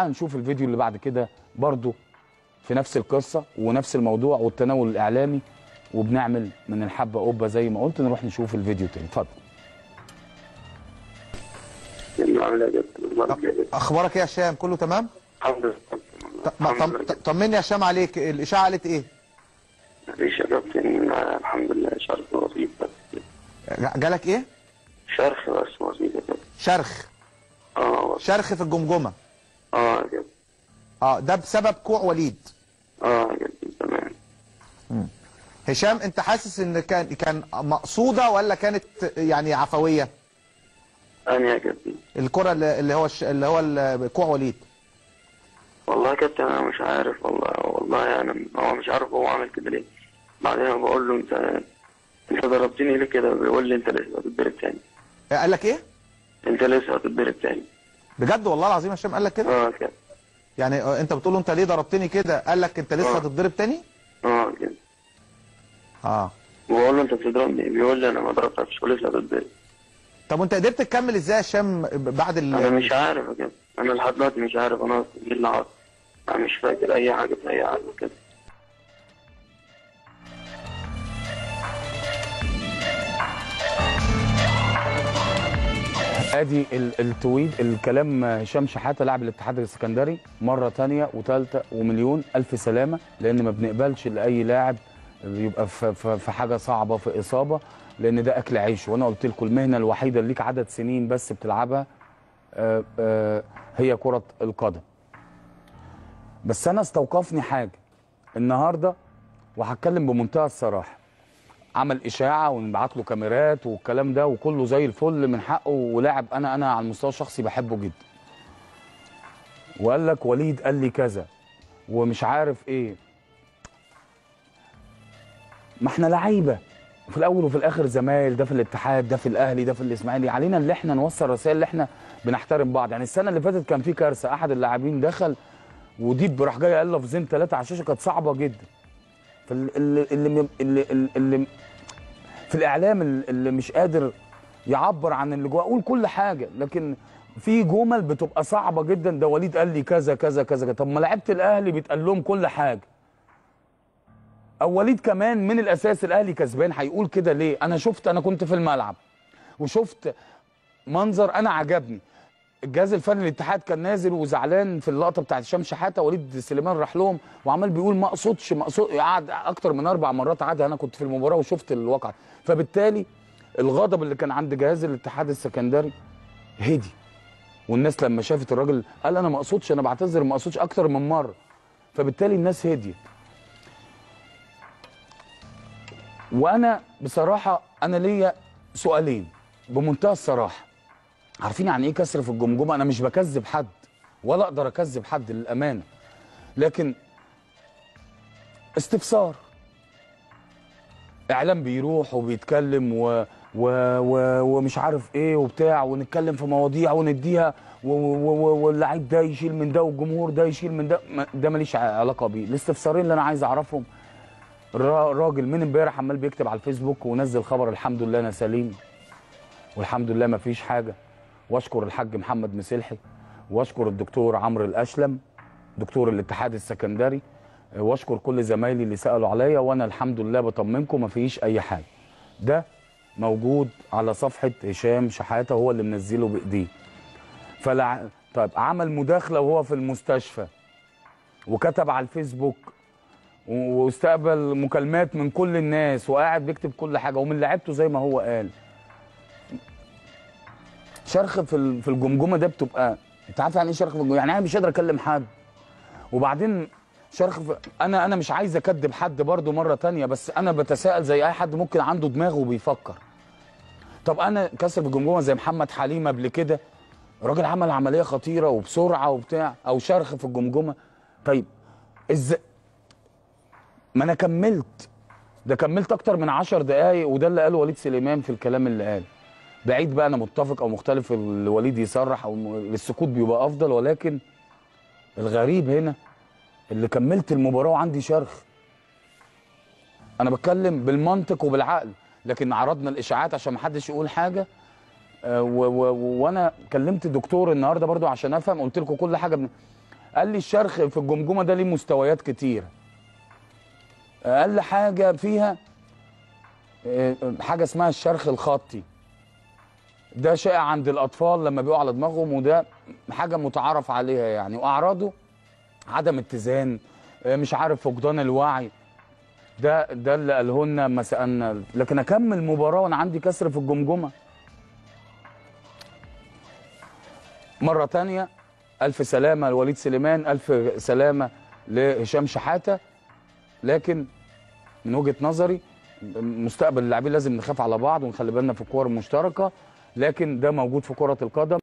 هنشوف الفيديو اللي بعد كده برضو في نفس القصة ونفس الموضوع والتناول الإعلامي وبنعمل من الحبة قبة زي ما قلت نروح نشوف الفيديو تاني. اتفضل. إيه يا كابتن؟ أخبارك إيه يا هشام؟ كله تمام؟ الحمد لله. طمني يا هشام عليك الإشاعة قالت إيه؟ مفيش يا كابتن الحمد لله شرخ بسيط بس. جالك إيه؟ شرخ بس كابتن شرخ. آه شرخ في الجمجمة. آه يا آه ده بسبب كوع وليد. آه يا تمام. هشام انت حاسس ان كان كان مقصودة ولا كانت يعني عفوية؟ أنا يا كابتن. الكرة اللي اللي هو الش- اللي هو كوع وليد. والله يا كابتن أنا مش عارف والله والله يعني هو مش عارف هو عامل كده ليه. بعدين بقول له أنت أنت ضربتني ليه كده؟ بيقول لي أنت لسه هتتضرب تاني. قال لك إيه؟ أنت لسه هتتضرب تاني. بجد والله العظيم هشام قال لك كده؟ آه كده. يعني آه، انت بتقول له انت ليه ضربتني كده؟ قال لك انت لسه آه. هتتضرب تاني؟ آه كده. آه. بقول له انت بتضربني بيقول لي أنا ما ضربتكش ولسه هتتضرب. طب وانت قدرت تكمل إزاي يا هشام بعد ال أنا مش عارف يا كابتن أنا لحد دلوقتي مش عارف أنا إيه اللي حصل؟ أنا مش فاكر اي حاجة في اي حاجة كده. ادي ال- ال tweet الكلام هشام شحاته لاعب الاتحاد السكندري مرة تانية وثالثه ومليون ألف سلامة لأن ما بنقبلش لأي لاعب يبقى في حاجة صعبة في إصابة لأن ده أكل عيش. وأنا قلت لكم المهنة الوحيدة اللي ليك عدد سنين بس بتلعبها آه، آه، هي كرة القدم. بس أنا استوقفني حاجة. النهارده وهتكلم بمنتهى الصراحة عمل إشاعة ونبعت له كاميرات والكلام ده وكله زي الفل من حقه ولاعب أنا أنا على المستوى الشخصي بحبه جدا. وقال لك وليد قال لي كذا ومش عارف إيه. ما إحنا لعيبة. في الأول وفي الآخر زمايل ده في الاتحاد ده في الأهلي ده في الإسماعيلي. علينا اللي إحنا نوصل رسائل اللي إحنا بنحترم بعض. يعني السنة اللي فاتت كان في كارثة. أحد اللاعبين دخل وديب راح جاي قال لفظين ثلاثة على الشاشة كانت صعبة جدا. فاللي اللي اللي, اللي, اللي في الإعلام اللي مش قادر يعبر عن اللي جواه قول كل حاجة. لكن في جمل بتبقى صعبة جدا. ده وليد قال لي كذا كذا كذا كذا. طب ما لعيبه الأهلي بيتقال لهم كل حاجة. أو وليد كمان من الأساس الأهلي كسبان. هيقول كده ليه؟ أنا شفت أنا كنت في الملعب وشفت منظر أنا عجبني. الجهاز الفني للاتحاد كان نازل وزعلان في اللقطة بتاعت هشام شحاته وليد سليمان راح لهم وعمال بيقول ما أقصدش ما اقصد قعد أكتر من أربع مرات عاد أنا كنت في المباراة وشفت الواقع. فبالتالي الغضب اللي كان عند جهاز الاتحاد السكندري هدي. والناس لما شافت الراجل قال أنا ما أقصدش أنا بعتذر ما أقصدش أكتر من مرة. فبالتالي الناس هديت. وأنا بصراحة أنا ليا سؤالين بمنتهى الصراحة. عارفين يعني إيه كسر في الجمجمة؟ أنا مش بكذب حد ولا أقدر أكذب حد للأمانة لكن استفسار. إعلام بيروح وبيتكلم و... و... و... ومش عارف إيه وبتاع ونتكلم في مواضيع ونديها و... و... و... واللعيب ده يشيل من ده والجمهور ده يشيل من ده ده ماليش علاقة بيه. الاستفسارين اللي أنا عايز أعرفهم الرا- راجل من امبارح عمال بيكتب على الفيسبوك ونزل خبر الحمد لله أنا سليم والحمد لله ما فيش حاجة. واشكر الحاج محمد مسلحي واشكر الدكتور عمرو الأشلم دكتور الاتحاد السكندري واشكر كل زمايلي اللي سألوا عليا وأنا الحمد لله بطمنكم ما فيش أي حاجة. ده موجود على صفحة هشام شحاتة هو اللي منزله بإيديه. فلا طيب عمل مداخلة وهو في المستشفى وكتب على الفيسبوك واستقبل مكالمات من كل الناس وقاعد بيكتب كل حاجة ومن لعبته زي ما هو قال. شرخ في في الجمجمة ده بتبقى انت عارف يعني إيه شرخ في الجمجمة؟ يعني أنا مش قادر أكلم حد. وبعدين شرخ في... أنا أنا مش عايز اكدب حد برضو مرة تانية بس أنا بتساءل زي أي حد ممكن عنده دماغ وبيفكر. طب أنا كسر في الجمجمة زي محمد حليم قبل كده راجل عمل عملية خطيرة وبسرعة وبتاع أو شرخ في الجمجمة. طيب إزاي ما أنا كملت. ده كملت أكتر من عشر دقايق وده اللي قاله وليد سليمان في الكلام اللي قال بعيد بقى أنا متفق أو مختلف اللي وليد يصرح أو السكوت بيبقى أفضل ولكن الغريب هنا اللي كملت المباراة وعندي شرخ. أنا بتكلم بالمنطق وبالعقل لكن عرضنا الإشاعات عشان ما حدش يقول حاجة. آه، وأنا كلمت دكتور النهارده برضو عشان أفهم قلت لكم كل حاجة. قال لي الشرخ في الجمجمة ده ليه مستويات كتير أقل حاجة فيها آه، حاجة اسمها الشرخ الخطي. ده شائع عند الأطفال لما بيقعوا على دماغهم وده حاجة متعارف عليها يعني. وأعراضه عدم اتزان آه، مش عارف فقدان الوعي. ده ده اللي قاله لنا لما سألنا. لكن أكمل مباراة وأنا عندي كسر في الجمجمة. مرة تانية ألف سلامة لوليد سليمان ألف سلامة لهشام شحاتة. لكن من وجهة نظري مستقبل اللاعبين لازم نخاف على بعض ونخلي بالنا في الكور المشتركة. لكن ده موجود في كرة القدم.